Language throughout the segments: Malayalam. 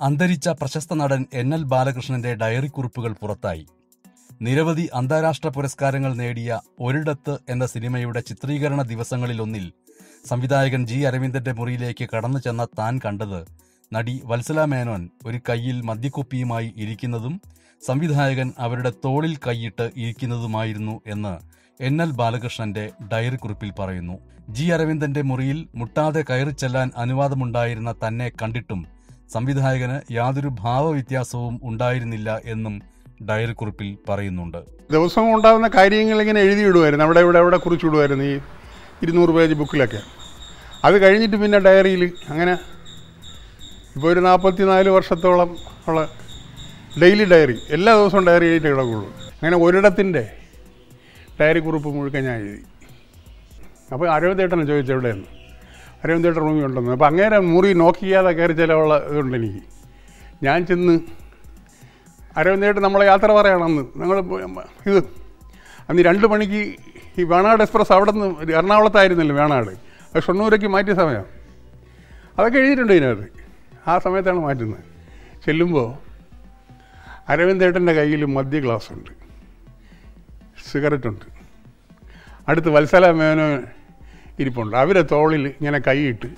അന്തരിച്ച പ്രശസ്ത നടൻ എൻ എൽ ബാലകൃഷ്ണന്റെ ഡയറി കുറിപ്പുകൾ പുറത്തായി. നിരവധി അന്താരാഷ്ട്ര പുരസ്കാരങ്ങൾ നേടിയ ഒരിടത്ത് എന്ന സിനിമയുടെ ചിത്രീകരണ ദിവസങ്ങളിലൊന്നിൽ സംവിധായകൻ ജി അരവിന്ദന്റെ മുറിയിലേക്ക് കടന്നു ചെന്ന താൻ കണ്ടത് നടി വത്സല മേനോൻ ഒരു കയ്യിൽ മദ്യക്കുപ്പിയുമായി ഇരിക്കുന്നതും സംവിധായകൻ അവരുടെ തോളിൽ കൈയിട്ട് ഇരിക്കുന്നതുമായിരുന്നു എന്ന് എൻ എൽ ബാലകൃഷ്ണന്റെ ഡയറി കുറിപ്പിൽ പറയുന്നു. ജി അരവിന്ദന്റെ മുറിയിൽ മുട്ടാതെ കയറി ചെല്ലാൻ അനുവാദമുണ്ടായിരുന്ന തന്നെ കണ്ടിട്ടും സംവിധായകന് യാതൊരു ഭാവവ്യത്യാസവും ഉണ്ടായിരുന്നില്ല എന്നും ഡയറി കുറിപ്പിൽ പറയുന്നുണ്ട്. ദിവസം ഉണ്ടാകുന്ന കാര്യങ്ങൾ ഇങ്ങനെ എഴുതിയിടുമായിരുന്നു അവിടെ ഇവിടെ അവിടെ കുറിച്ചിടുമായിരുന്നു ഈ ഇരുന്നൂറ് പേജ് ബുക്കിലൊക്കെ. അത് കഴിഞ്ഞിട്ട് പിന്നെ ഡയറിയിൽ അങ്ങനെ ഇപ്പോൾ ഒരു നാൽപ്പത്തി നാല് വർഷത്തോളം ഉള്ള ഡെയിലി ഡയറി എല്ലാ ദിവസവും ഡയറി എഴുതിയിട്ട് കിടക്കുള്ളൂ. അങ്ങനെ ഒരിടത്തിന്റെ ഡയറി കുറിപ്പ് മുഴുക്കൻ ഞാൻ എഴുതി. അപ്പോൾ അരവിന്ദേട്ടനെ ചോദിച്ചു അരവിന്ദേട്ടൻ റൂമിൽ ഉണ്ടെന്ന്. അപ്പോൾ അങ്ങേരെ മുറി നോക്കിയാതെ കയറി ചിലവുള്ള ഇതുണ്ട് എനിക്ക്. ഞാൻ ചെന്ന് അരവിന്ദേട്ടൻ നമ്മളെ യാത്ര പറയണമെന്ന്. ഞങ്ങൾ ഇത് അന്ന് രണ്ട് മണിക്ക് ഈ വേണാട് എക്സ്പ്രസ് അവിടെ നിന്ന് എറണാകുളത്തായിരുന്നല്ലോ വേണാട്. അത് ഷൊണ്ണൂരേക്ക് മാറ്റിയ സമയം. അതൊക്കെ എഴുതിയിട്ടുണ്ട് ഇതിനകത്ത്. ആ സമയത്താണ് മാറ്റുന്നത്. ചെല്ലുമ്പോൾ അരവിന്ദേട്ടന്റെ കയ്യിൽ മദ്യ ഗ്ലാസ് ഉണ്ട് സിഗരറ്റ് ഉണ്ട് അടുത്ത് വത്സല മേനോ ഇരിപ്പുണ്ട്. അവരെ തോളിൽ ഇങ്ങനെ കൈയിട്ട്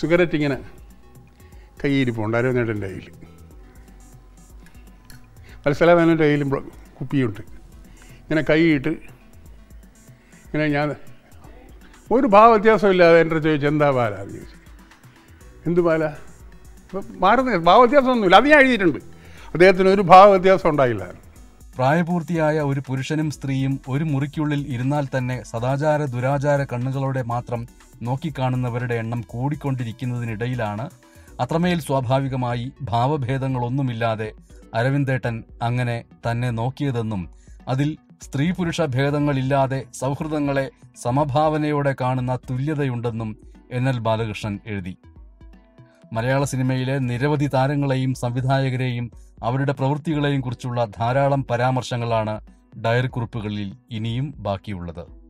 സിഗരറ്റ് ഇങ്ങനെ കൈ ഇരിപ്പുണ്ട് അരവിന്ദേട്ടന്റെ കയ്യിൽ. വത്സല മേനോന്റെ കയ്യിലും കുപ്പിയുണ്ട്. ഇങ്ങനെ കൈയിട്ട് ഇങ്ങനെ ഞാൻ ഒരു ഭാവ വ്യത്യാസമില്ലാതെ എന്റെ ചോദിച്ചു എന്താ പാല ചോദിച്ചു. എന്ത് പാല മാറുന്ന ഭാവ വ്യത്യാസമൊന്നുമില്ല. അത് ഞാൻ എഴുതിയിട്ടുണ്ട്. അദ്ദേഹത്തിന് ഒരു ഭാവ വ്യത്യാസം ഉണ്ടായില്ല. പ്രായപൂർത്തിയായ ഒരു പുരുഷനും സ്ത്രീയും ഒരു മുറിക്കുള്ളിൽ ഇരുന്നാൽ തന്നെ സദാചാര ദുരാചാര കണ്ണുകളോടെ മാത്രം നോക്കിക്കാണുന്നവരുടെ എണ്ണം കൂടിക്കൊണ്ടിരിക്കുന്നതിനിടയിലാണ് അത്രമേൽ സ്വാഭാവികമായി ഭാവഭേദങ്ങളൊന്നുമില്ലാതെ അരവിന്ദേട്ടൻ അങ്ങനെ തന്നെ നോക്കിയതെന്നും അതിൽ സ്ത്രീ പുരുഷ ഭേദങ്ങളില്ലാതെ സൗഹൃദങ്ങളെ സമഭാവനയോടെ കാണുന്ന തുല്യതയുണ്ടെന്നും എൻ എൽ ബാലകൃഷ്ണൻ എഴുതി. മലയാള സിനിമയിലെ നിരവധി താരങ്ങളെയും സംവിധായകരെയും അവരുടെ പ്രവൃത്തികളെയും കുറിച്ചുള്ള ധാരാളം പരാമർശങ്ങളാണ് ഡയറി കുറിപ്പുകളിൽ ഇനിയും ബാക്കിയുള്ളത്